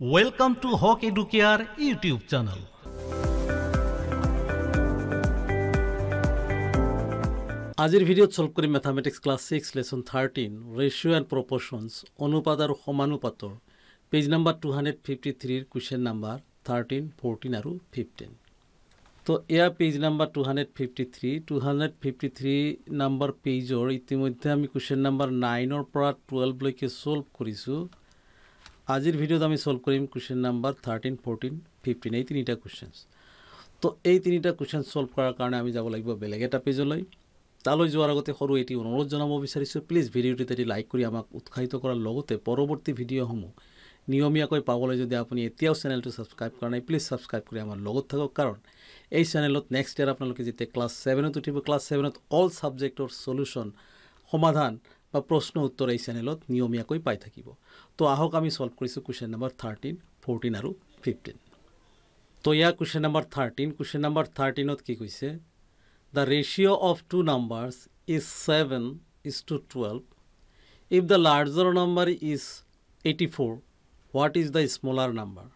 Welcome to Hawk Educare YouTube channel. আজিৰ ভিডিঅ'ত solve কৰিম mathematics class six lesson thirteen ratio' and proportions অনুপাত আৰু সমানুপাতৰ page number two hundred fifty থ্ৰীৰ question number thirteen fourteen আৰু fifteen তো এয়া page number two hundred fifty three two hundred fifty three number পেজৰ ইতিমধ্যে আমি কুৱেশ্যন নাম্বাৰ নাইনৰ পৰা টুৱেলভলৈকে solve কৰিছোঁ আজিৰ ভিডিঅ'ত আমি ছল্ভ কৰিম question number thirteen fourteen fifteen এই তিনিটা কুৱেশ্যনছ তো এই তিনিটা কুৱেশ্যন ছল্ভ কৰাৰ কাৰণে আমি যাব লাগিব বেলেগ এটা পেজলৈ তালৈ যোৱাৰ আগতে সৰু এটি অনুৰোধ জনাব বিচাৰিছোঁ। প্লিজ ভিডিঅ'টো এটি লাইক কৰি আমাক উৎসাহিত কৰাৰ লগতে পৰৱৰ্তী ভিডিঅ'সমূহ নিয়মীয়াকৈ পাবলৈ যদি আপুনি এতিয়াও চেনেলটো ছাবস্ক্ৰাইব কৰা নাই প্লিজ ছাবস্ক্ৰাইব কৰি আমাৰ লগত থাকক। কাৰণ এই চেনেলত নেক্সট ইয়াৰ আপোনালোকে যেতিয়া ক্লাছ ছেভেনত উঠিব ক্লাছ ছেভেনত অল ছাবজেক্টৰ চলিউশ্যন সমাধান বা প্ৰশ্ন উত্তৰ এই চেনেলত নিয়মীয়াকৈ পাই থাকিব। তো আহক আমি ছল্ভ কৰিছোঁ কুৱেশ্যন নম্বৰ থাৰ্টিন ফৰ্টিন আৰু ফিফটিন তো ইয়াৰ question number thirteen question number থাৰ্টিনত কি কৈছে? The ratio of two numbers is 7 is to 12 if the larger number is 84 what is the smaller number?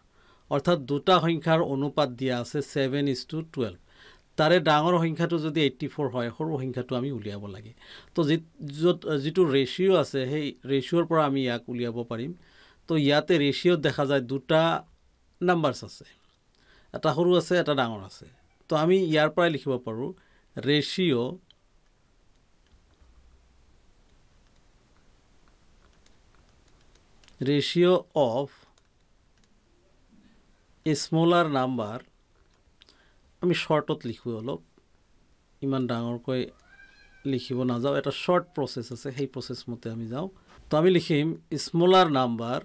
অৰ্থাৎ দুটা সংখ্যাৰ অনুপাত দিয়া আছে ছেভেন ইজ টু টুৱেল্ভ তাৰে ডাঙৰ সংখ্যাটো যদি এইট্টি ফ'ৰ হয় সৰু সংখ্যাটো আমি উলিয়াব লাগে। তো যি য'ত যিটো ৰেচিঅ' আছে সেই ৰেচিঅ'ৰ পৰা আমি ইয়াক উলিয়াব পাৰিম। তো ইয়াতে ৰেচিঅ'ত দেখা যায় দুটা নাম্বাৰছ আছে। এটা সৰু আছে এটা ডাঙৰ আছে। তো আমি ইয়াৰ পৰাই লিখিব পাৰোঁ ratio of a smaller number আমি শ্বৰ্টত লিখোঁ অলপ। ইমান ডাঙৰকৈ লিখিব নাযাওঁ। এটা শ্বৰ্ট প্ৰচেছ আছে, সেই প্ৰচেছ মতে আমি যাওঁ। তো আমি লিখিম smaller number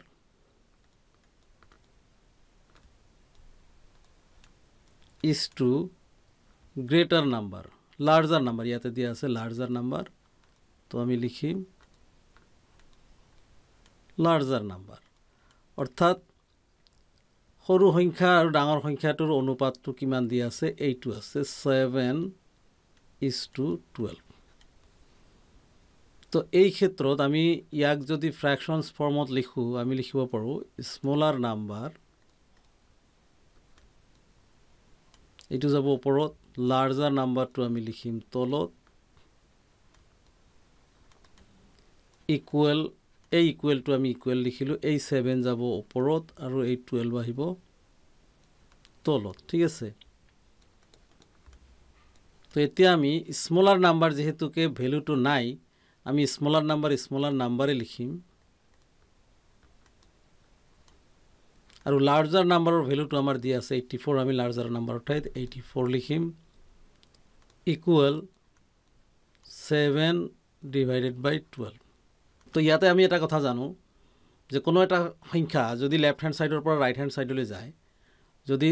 is to greater number larger number ইয়াতে দিয়া আছে লাৰ্জাৰ নাম্বাৰ তো আমি লিখিম লাৰ্জাৰ নাম্বাৰ অৰ্থাৎ সৰু সংখ্যা আৰু ডাঙৰ সংখ্যাটোৰ অনুপাতটো কিমান দিয়া আছে এইটো আছে ছেভেন ইজ টু টুৱেল্ভ তো এই ক্ষেত্ৰত আমি ইয়াক যদি ফ্ৰেকশ্যনছ ফৰ্মত লিখোঁ আমি লিখিব পাৰোঁ স্মলাৰ নাম্বাৰ এইটো যাব ওপৰত লাৰ্জাৰ নাম্বাৰটো আমি লিখিম তলত ইকুৱেল এই ইকুৱেলটো আমি ইকুৱেল লিখিলোঁ এই ছেভেন যাব ওপৰত আৰু এই টুৱেল্ভ আহিব তলত ঠিক আছে? তো এতিয়া আমি স্মলাৰ নাম্বাৰ যিহেতুকে ভেলুটো নাই আমি স্মলাৰ নাম্বাৰ স্মলাৰ নাম্বাৰে লিখিম। আৰু লাৰ্জাৰ নাম্বাৰৰ ভেলুটো আমাৰ দিয়া আছে এইট্টি ফ'ৰ আমি লাৰ্জাৰ নাম্বাৰৰ ঠাইত এইটি ফ'ৰ লিখিম। Equal seven divided by twelve তো ইয়াতে আমি এটা কথা জানো যে কোনো এটা সংখ্যা যদি লেফ্ট হেণ্ড ছাইডৰ পৰা ৰাইট হেণ্ড ছাইডলৈ যায় যদি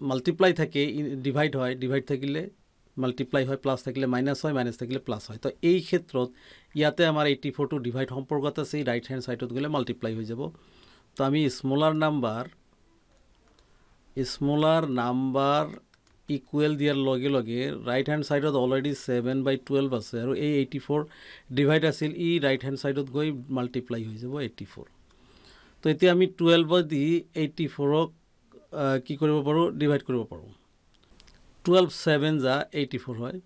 মাল্টিপ্লাই থাকে ডিভাইড হয় ডিভাইড থাকিলে মাল্টিপ্লাই হয় প্লাছ থাকিলে মাইনাছ হয় মাইনাছ থাকিলে প্লাছ হয়। তো এই ক্ষেত্ৰত ইয়াতে আমাৰ এইটি ফ'ৰটো ডিভাইড সম্পৰ্কত আছে এই ৰাইট হেণ্ড ছাইডত গ'লে মাল্টিপ্লাই হৈ যাব। তো আমি smaller number smaller number equal দিয়াৰ লগে লগে ৰাইট হেণ্ড ছাইডত অলৰেডি ছেভেন বাই টুৱেল্ভ আছে আৰু এই এইটি ফ'ৰ ডিভাইড আছিল ই ৰাইট হেণ্ড ছাইডত গৈ মাল্টিপ্লাই হৈ যাব এইটি ফ'ৰ তো এতিয়া আমি টুৱেল্ভত দি এইটি ফ'ৰক কি কৰিব পাৰোঁ? ডিভাইড কৰিব পাৰোঁ। টুৱেল্ভ ছেভেন যা এইটি ফ'ৰ হয়।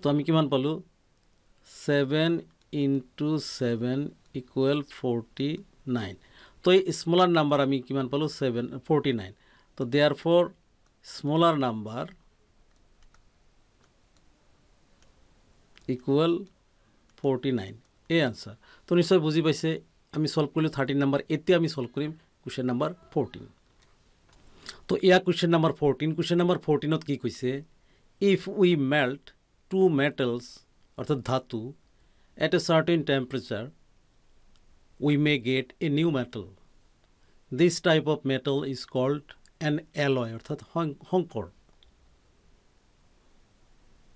তো আমি কিমান পালোঁ? Seven into seven equal forty nine তো এই স্মলাৰ নাম্বাৰ আমি কিমান পালোঁ? ছেভেন ফৰ্টি নাইন তো therefore smaller number equal forty nine এই আনচাৰ তো নিশ্চয় বুজি পাইছে আমি ছল্ভ কৰিলোঁ থাৰ্টিন নাম্বাৰ এতিয়া আমি ছল্ভ কৰিম কুৱেশ্যন নাম্বাৰ ফৰ্টিন তো এয়া question number fourteen question number ফৰ্টিনত কি কৈছে if we melt two metals অৰ্থাৎ ধাতু at a certain temperature we may get a new metal this type of metal is called an alloy অৰ্থাৎ Shankar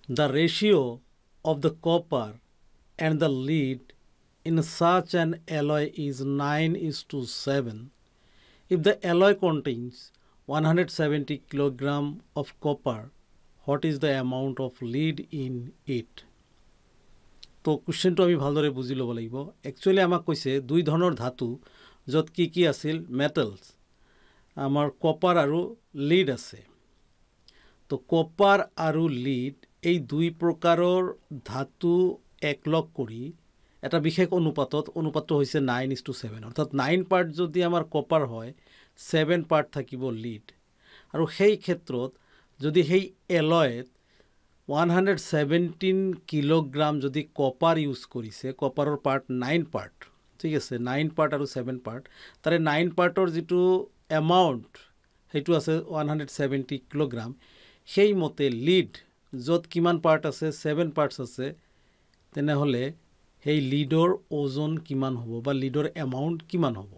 the ratio' of the copper and the lead in such an alloy is nine is to seven if the alloy contains one hundred seventy kilogram of copper what is the amount of lead in it তো কুৱেশ্যনটো আমি ভালদৰে বুজি ল'ব লাগিব। Actually আমাক কৈছে দুই ধৰণৰ ধাতু, য'ত কি কি আছিল? মেটেলছ আমাৰ কপাৰ আৰু লিড আছে। তো কপাৰ আৰু লিড এই দুই প্ৰকাৰৰ ধাতু একলগ কৰি এটা বিশেষ অনুপাতত অনুপাতটো হৈছে নাইন ইজ টু ছেভেন অৰ্থাৎ নাইন পাৰ্ট যদি আমাৰ কপাৰ হয় ছেভেন পাৰ্ট থাকিব লিড আৰু সেই ক্ষেত্ৰত যদি সেই এলয়ত ওৱান হাণ্ড্ৰেড ছেভেণ্টিন কিলোগ্ৰাম যদি কপাৰ ইউজ কৰিছে কপাৰৰ পাৰ্ট নাইন পাৰ্ট ঠিক আছে নাইন পাৰ্ট আৰু ছেভেন পাৰ্ট তাৰে নাইন পাৰ্টৰ যিটো এমাউণ্ট সেইটো আছে ওৱান হাণ্ড্ৰেড ছেভেণ্টি কিলোগ্ৰাম সেইমতে লিড য'ত কিমান পাৰ্ট আছে ছেভেন পাৰ্টছ আছে তেনেহ'লে সেই লিডৰ ওজন কিমান হ'ব বা লিডৰ এমাউণ্ট কিমান হ'ব।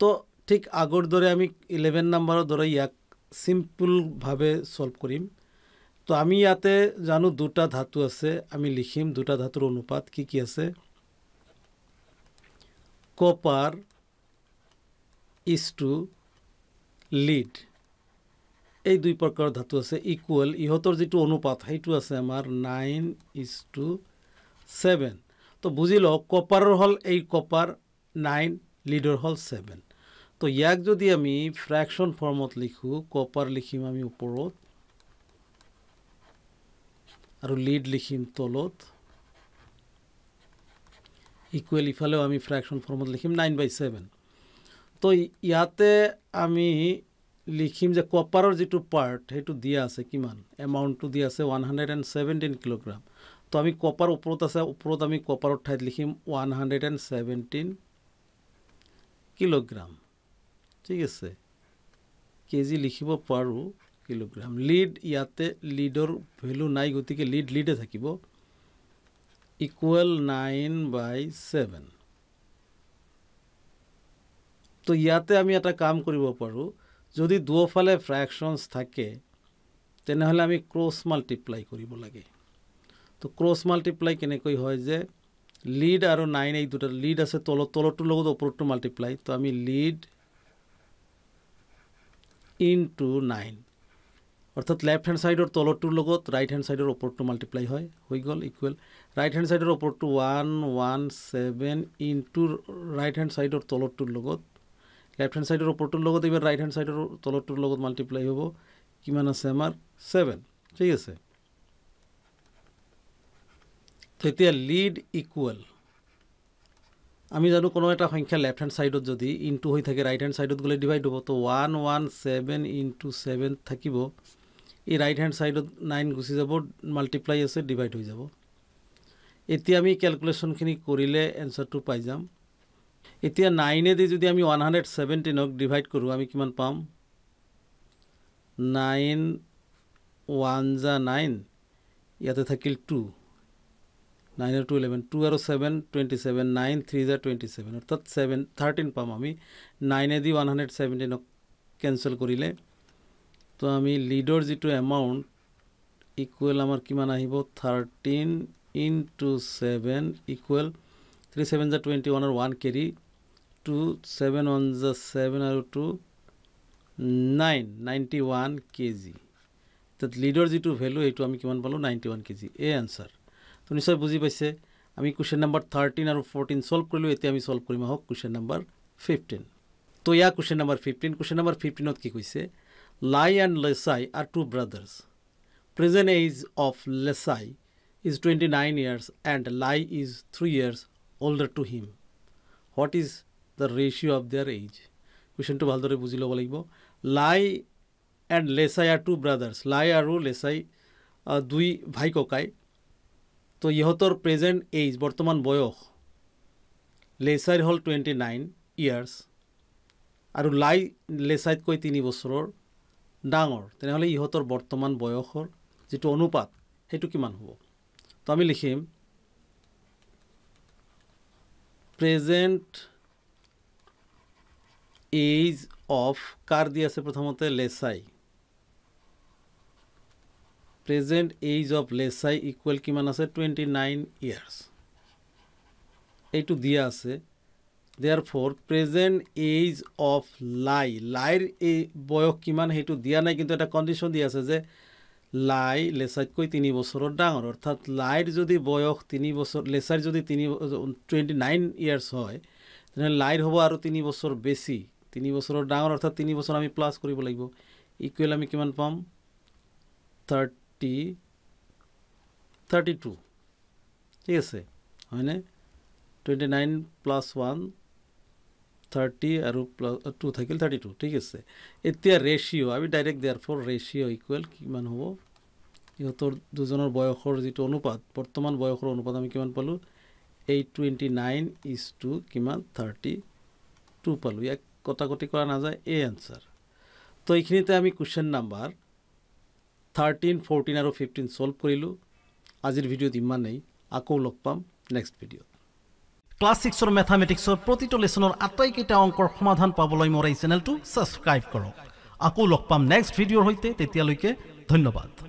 তো ঠিক আগৰ দৰে আমি ইলেভেন নাম্বাৰৰ দৰে ইয়াক চিম্পুলভাৱে ছল্ভ কৰিম। তো আমি ইয়াতে জানো দুটা ধাতু আছে আমি লিখিম দুটা ধাতুৰ অনুপাত কি কি আছে। কপাৰ ইজ টু লিড এই দুই প্ৰকাৰৰ ধাতু আছে ইকুৱেল ইহঁতৰ যিটো অনুপাত সেইটো আছে আমাৰ নাইন ইজ টু ছেভেন তো বুজি লওক কপাৰৰ হ'ল এই কপাৰ নাইন লিডৰ হ'ল ছেভেন তো ইয়াক যদি আমি ফ্ৰেকশ্যন ফৰ্মত লিখোঁ কপাৰ লিখিম আমি ওপৰত আৰু লিড লিখিম তলত ইকুৱেল ইফালেও আমি ফ্ৰেকশ্যন ফৰ্মত লিখিম নাইন বাই ছেভেন তো ইয়াতে আমি লিখিম যে কপাৰৰ যিটো পাৰ্ট সেইটো দিয়া আছে কিমান? এমাউণ্টটো দিয়া আছে one hundred and seventeen kilogram তো আমি কপাৰ ওপৰত আছে ওপৰত আমি কপাৰৰ ঠাইত লিখিম one hundred and seventeen kilogram ঠিক আছে? কেজি লিখিব পাৰোঁ কিলোগ্ৰাম লিড ইয়াতে লিডৰ ভেলু নাই গতিকে লিড লিডে থাকিব। ইকুৱেল নাইন বাই ছেভেন তো ইয়াতে আমি এটা কাম কৰিব পাৰোঁ। যদি দুয়োফালে ফ্ৰেকশ্যনছ থাকে তেনেহ'লে আমি ক্ৰছ মাল্টিপ্লাই কৰিব লাগে। তো ক্ৰছ মাল্টিপ্লাই কেনেকৈ হয় যে লিড আৰু নাইন এই দুটা লিড আছে তলত তলৰটোৰ লগত ওপৰটো মাল্টিপ্লাই তো আমি লিড ইন টু নাইন অৰ্থাৎ লেফ্ট হেণ্ড ছাইডৰ তলৰটোৰ লগত ৰাইট হেণ্ড ছাইডৰ ওপৰটো মাল্টিপ্লাই হয় হৈ গ'ল ইকুৱেল ৰাইট হেণ্ড ছাইডৰ ওপৰটো one one seven into right hand ছাইডৰ তলৰটোৰ লগত লেফ্ট হেণ্ড ছাইডৰ ওপৰটোৰ লগত এইবাৰ ৰাইট হেণ্ড ছাইডৰ তলৰটোৰ লগত মাল্টিপ্লাই হ'ব। কিমান আছে আমাৰ? ছেভেন ঠিক আছে। তেতিয়া লিড ইকুৱেল আমি জানো কোনো এটা সংখ্যা লেফ্ট হেণ্ড ছাইডত যদি ইনটু হৈ থাকে ৰাইট হেণ্ড ছাইডত গ'লে ডিভাইড হ'ব। তো one one seven into seven থাকিব। এই ৰাইট হেণ্ড ছাইডত নাইন গুচি যাব মাল্টিপ্লাই আছে ডিভাইড হৈ যাব। এতিয়া আমি কেলকুলেশ্যনখিনি কৰিলে এনচাৰটো পাই যাম। এতিয়া নাইনেদি যদি আমি ওৱান হাণ্ড্ৰেড ছেভেণ্টিনক ডিভাইড কৰোঁ আমি কিমান পাম? নাইন ওৱান জা নাইন ইয়াতে থাকিল two nine two eleven two আৰু seven twenty seven nine three জা টুৱেণ্টি ছেভেন অৰ্থাৎ ছেভেন থাৰ্টিন পাম আমি। নাইনেদি ওৱান হাণ্ড্ৰেড ছেভেণ্টিনক কেঞ্চেল কৰিলে তো আমি লিডৰ যিটো এমাউণ্ট ইকুৱেল আমাৰ কিমান আহিব? Thirteen into seven equal three seven জা টুৱেণ্টি ওৱানৰ one carry two seven one জা ছেভেন আৰু two nine ninety one K G তাত লিডৰ যিটো ভেলু সেইটো আমি কিমান পালোঁ? নাইণ্টি ওৱান কে জি এই এনচাৰ তো নিশ্চয় বুজি পাইছে। আমি কুৱেশ্যন নম্বৰ থাৰ্টিন আৰু ফৰ্টিন ছল্ভ কৰিলোঁ, এতিয়া আমি ছল্ভ কৰিম আহক কুৱেশ্যন নম্বৰ ফিফটিন তো ইয়াৰ question number fifteen question number ফিফটিনত কি কৈছে? Lai and Lesai are two brothers present age of Lesai is twenty nine years and Lai is three years older to him what is the ratio' of their age কুৱেশ্যনটো ভালদৰে বুজি ল'ব লাগিব Lai and Lesai are two brothers Lai আৰু লেচাই দুই ভাই ককাই তো ইহঁতৰ প্ৰেজেণ্ট এইজ বৰ্তমান বয়স লেচাইৰ হ'ল টুৱেণ্টি নাইন ইয়াৰ্ছ আৰু লাই লেচাইতকৈ তিনি বছৰৰ ডাঙৰ তেনেহ'লে ইহঁতৰ বৰ্তমান বয়সৰ যিটো অনুপাত সেইটো কিমান হ'ব তো আমি লিখিম প্ৰেজেণ্ট এইজ অফ কাৰ দি আছে প্ৰথমতে Lesai present age of Lesai equal কিমান আছে? টুৱেণ্টি নাইন ইয়াৰ্ছ এইটো দিয়া আছে। Therefore present age of Lai লাইৰ এই বয়স কিমান সেইটো দিয়া নাই, কিন্তু এটা কণ্ডিশ্যন দিয়া আছে যে লাই লেচাইতকৈ তিনি বছৰৰ ডাঙৰ। অৰ্থাৎ লাইৰ যদি বয়স তিনি বছৰ লেচাইৰ যদি তিনি টুৱেণ্টি নাইন ইয়াৰ্ছ হয় তেনেহ'লে লাইৰ হ'ব আৰু তিনি বছৰ বেছি। তিনি বছৰৰ ডাঙৰ অৰ্থাৎ তিনি বছৰ আমি প্লাছ কৰিব লাগিব। ইকুৱেল আমি কিমান পাম? থাৰ্টি থাৰ্টি টু ঠিক আছে। হয়নে? Twenty nine plus one thirty আৰু প্লাছ টু থাকিল থাৰ্টি টু ঠিক আছে। এতিয়া ৰেচিঅ' আমি ডাইৰেক্ট দিয়াৰ ফৰ ৰেচিঅ' ইকুৱেল কিমান হ'ব? ইহঁতৰ দুজনৰ বয়সৰ যিটো অনুপাত বৰ্তমান বয়সৰ অনুপাত আমি কিমান পালোঁ? Eight twenty nine is to কিমান? থাৰ্টি টু পালোঁ। ইয়াক কটাকটি কৰা নাযায় এই এনচাৰ তো এইখিনিতে আমি কুৱেশ্যন নাম্বাৰ থাৰ্টিন ফ'ৰটিন আৰু ফিফটিন ছল্ভ কৰিলোঁ। আজিৰ ভিডিঅ'ত ইমানেই। আকৌ লগ পাম নেক্সট ভিডিঅ'ত। ক্লাছ ছিক্সৰ মেথামেটিক্সৰ প্ৰতিটো লেচনৰ আটাইকেইটা অংকৰ সমাধান পাবলৈ মোৰ এই চেনেলটো ছাবস্ক্ৰাইব কৰক। আকৌ লগ পাম নেক্সট ভিডিঅ'ৰ সৈতে। তেতিয়ালৈকে ধন্যবাদ।